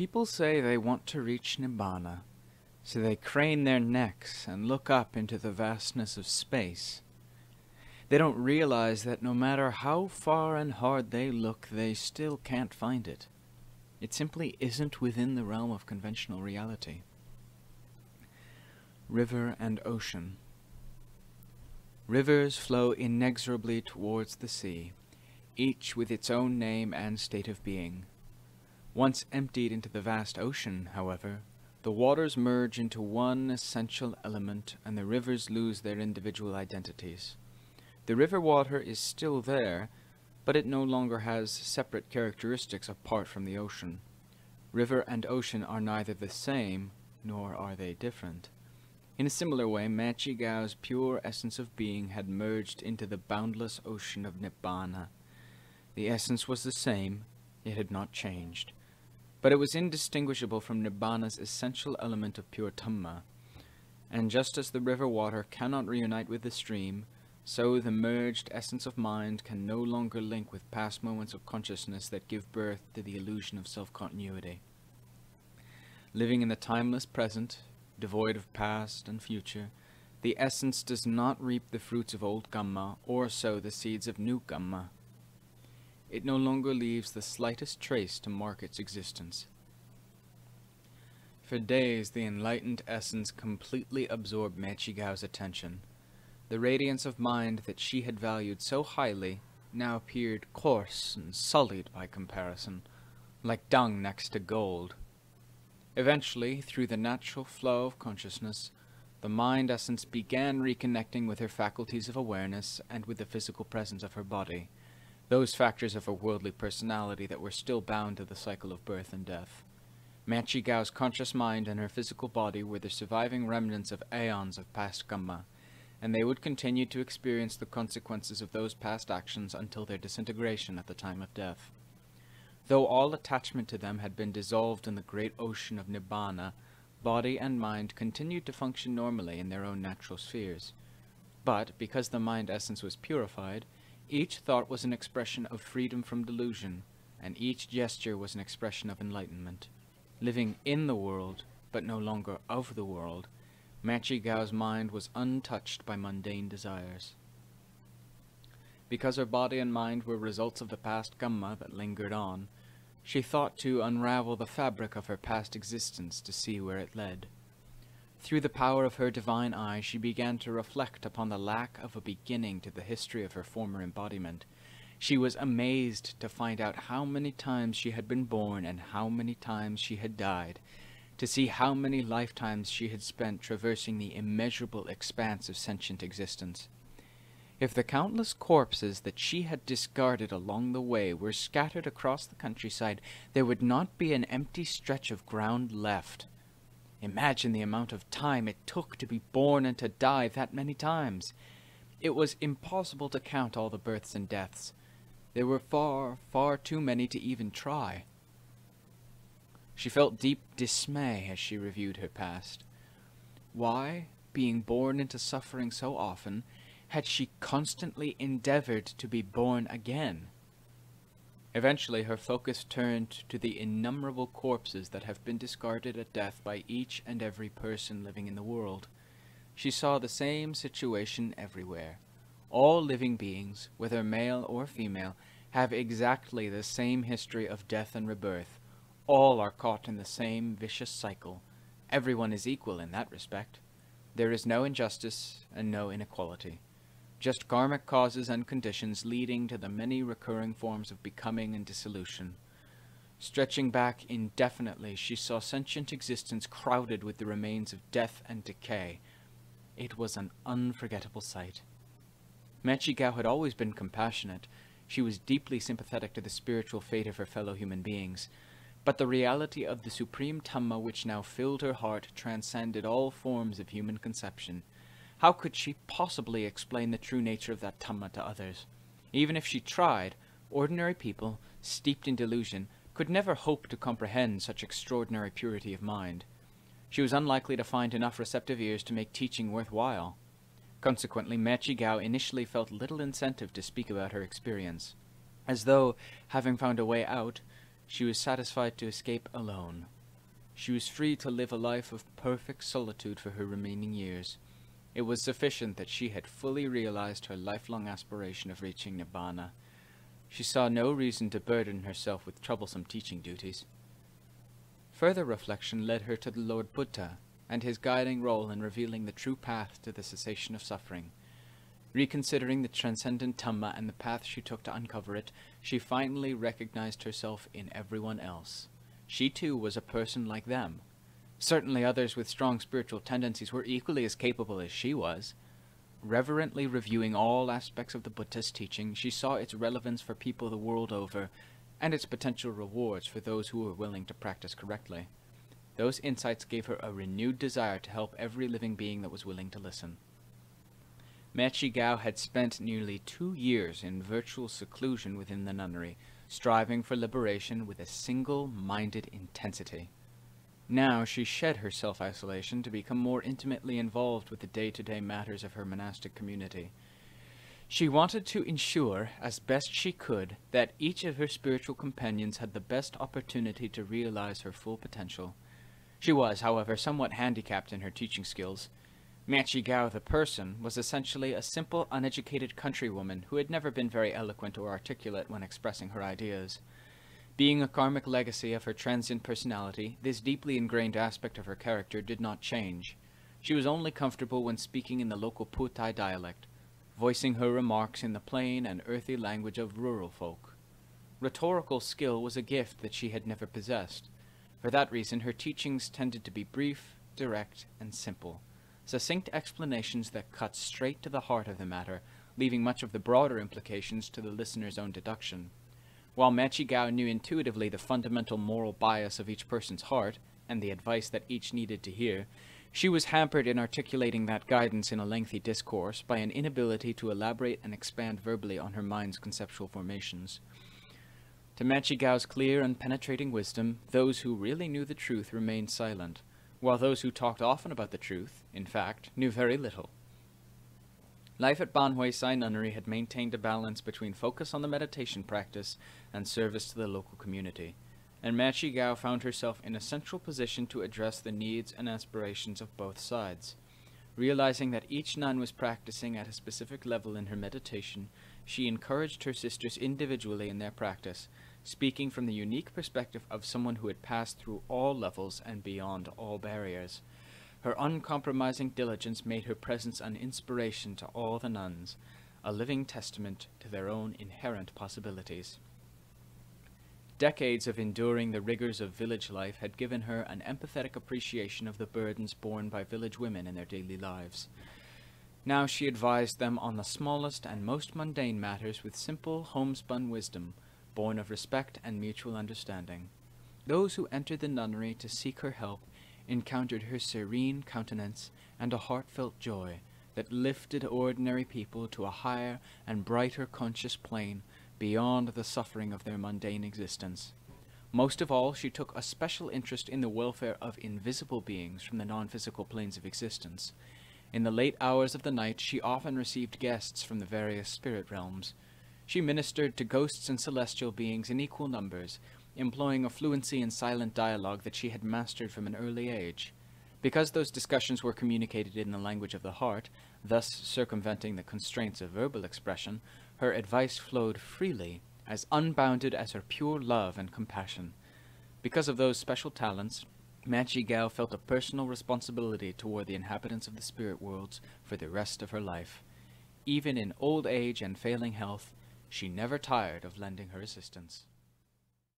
People say they want to reach Nibbana, so they crane their necks and look up into the vastness of space. They don't realize that no matter how far and hard they look, they still can't find it. It simply isn't within the realm of conventional reality. River and Ocean Rivers flow inexorably towards the sea, each with its own name and state of being. Once emptied into the vast ocean, however, the waters merge into one essential element and the rivers lose their individual identities. The river water is still there, but it no longer has separate characteristics apart from the ocean. River and ocean are neither the same, nor are they different. In a similar way, Mae Chee Kaew's pure essence of being had merged into the boundless ocean of Nibbana. The essence was the same, it had not changed but it was indistinguishable from Nibbana's essential element of pure Dhamma. And just as the river water cannot reunite with the stream, so the merged essence of mind can no longer link with past moments of consciousness that give birth to the illusion of self-continuity. Living in the timeless present, devoid of past and future, the essence does not reap the fruits of old Kamma or sow the seeds of new Kamma it no longer leaves the slightest trace to mark its existence. For days the enlightened essence completely absorbed Mae Chee Kaew's attention. The radiance of mind that she had valued so highly now appeared coarse and sullied by comparison, like dung next to gold. Eventually, through the natural flow of consciousness, the mind essence began reconnecting with her faculties of awareness and with the physical presence of her body those factors of her worldly personality that were still bound to the cycle of birth and death. Mae Chee Kaew's conscious mind and her physical body were the surviving remnants of aeons of past karma, and they would continue to experience the consequences of those past actions until their disintegration at the time of death. Though all attachment to them had been dissolved in the great ocean of Nibbana, body and mind continued to function normally in their own natural spheres. But, because the mind essence was purified, each thought was an expression of freedom from delusion, and each gesture was an expression of enlightenment. Living in the world, but no longer of the world, Mae Chee Kaew's mind was untouched by mundane desires. Because her body and mind were results of the past Kamma that lingered on, she thought to unravel the fabric of her past existence to see where it led. Through the power of her divine eye, she began to reflect upon the lack of a beginning to the history of her former embodiment. She was amazed to find out how many times she had been born and how many times she had died, to see how many lifetimes she had spent traversing the immeasurable expanse of sentient existence. If the countless corpses that she had discarded along the way were scattered across the countryside, there would not be an empty stretch of ground left. Imagine the amount of time it took to be born and to die that many times. It was impossible to count all the births and deaths. There were far, far too many to even try. She felt deep dismay as she reviewed her past. Why, being born into suffering so often, had she constantly endeavored to be born again? Eventually, her focus turned to the innumerable corpses that have been discarded at death by each and every person living in the world. She saw the same situation everywhere. All living beings, whether male or female, have exactly the same history of death and rebirth. All are caught in the same vicious cycle. Everyone is equal in that respect. There is no injustice and no inequality just karmic causes and conditions leading to the many recurring forms of becoming and dissolution. Stretching back indefinitely, she saw sentient existence crowded with the remains of death and decay. It was an unforgettable sight. Mae Chee Kaew had always been compassionate. She was deeply sympathetic to the spiritual fate of her fellow human beings. But the reality of the supreme Dhamma which now filled her heart transcended all forms of human conception. How could she possibly explain the true nature of that Dhamma to others? Even if she tried, ordinary people, steeped in delusion, could never hope to comprehend such extraordinary purity of mind. She was unlikely to find enough receptive ears to make teaching worthwhile. Consequently, Mae Chee Kaew initially felt little incentive to speak about her experience. As though, having found a way out, she was satisfied to escape alone. She was free to live a life of perfect solitude for her remaining years. It was sufficient that she had fully realized her lifelong aspiration of reaching Nibbana. She saw no reason to burden herself with troublesome teaching duties. Further reflection led her to the Lord Buddha and his guiding role in revealing the true path to the cessation of suffering. Reconsidering the transcendent Dhamma and the path she took to uncover it, she finally recognized herself in everyone else. She too was a person like them. Certainly others with strong spiritual tendencies were equally as capable as she was. Reverently reviewing all aspects of the Buddhist teaching, she saw its relevance for people the world over and its potential rewards for those who were willing to practice correctly. Those insights gave her a renewed desire to help every living being that was willing to listen. Mae Chee Kaew had spent nearly two years in virtual seclusion within the nunnery, striving for liberation with a single-minded intensity. Now she shed her self-isolation to become more intimately involved with the day-to-day -day matters of her monastic community. She wanted to ensure, as best she could, that each of her spiritual companions had the best opportunity to realize her full potential. She was, however, somewhat handicapped in her teaching skills. Mae Chee Kaew the person was essentially a simple, uneducated countrywoman who had never been very eloquent or articulate when expressing her ideas. Being a karmic legacy of her transient personality, this deeply ingrained aspect of her character did not change. She was only comfortable when speaking in the local Phu Tai dialect, voicing her remarks in the plain and earthy language of rural folk. Rhetorical skill was a gift that she had never possessed. For that reason, her teachings tended to be brief, direct, and simple, succinct explanations that cut straight to the heart of the matter, leaving much of the broader implications to the listener's own deduction. While Mae Chee Kaew knew intuitively the fundamental moral bias of each person's heart, and the advice that each needed to hear, she was hampered in articulating that guidance in a lengthy discourse by an inability to elaborate and expand verbally on her mind's conceptual formations. To Mae Chee Kaew's clear and penetrating wisdom, those who really knew the truth remained silent, while those who talked often about the truth, in fact, knew very little. Life at Baan Huay Sai Nunnery had maintained a balance between focus on the meditation practice and service to the local community and Mae Chee Kaew found herself in a central position to address the needs and aspirations of both sides. Realizing that each nun was practicing at a specific level in her meditation, she encouraged her sisters individually in their practice, speaking from the unique perspective of someone who had passed through all levels and beyond all barriers. Her uncompromising diligence made her presence an inspiration to all the nuns, a living testament to their own inherent possibilities. Decades of enduring the rigors of village life had given her an empathetic appreciation of the burdens borne by village women in their daily lives. Now she advised them on the smallest and most mundane matters with simple, homespun wisdom, born of respect and mutual understanding. Those who entered the nunnery to seek her help encountered her serene countenance and a heartfelt joy that lifted ordinary people to a higher and brighter conscious plane beyond the suffering of their mundane existence. Most of all, she took a special interest in the welfare of invisible beings from the non-physical planes of existence. In the late hours of the night, she often received guests from the various spirit realms. She ministered to ghosts and celestial beings in equal numbers, employing a fluency in silent dialogue that she had mastered from an early age. Because those discussions were communicated in the language of the heart, thus circumventing the constraints of verbal expression, her advice flowed freely, as unbounded as her pure love and compassion. Because of those special talents, Mae Chee Kaew felt a personal responsibility toward the inhabitants of the spirit worlds for the rest of her life. Even in old age and failing health, she never tired of lending her assistance.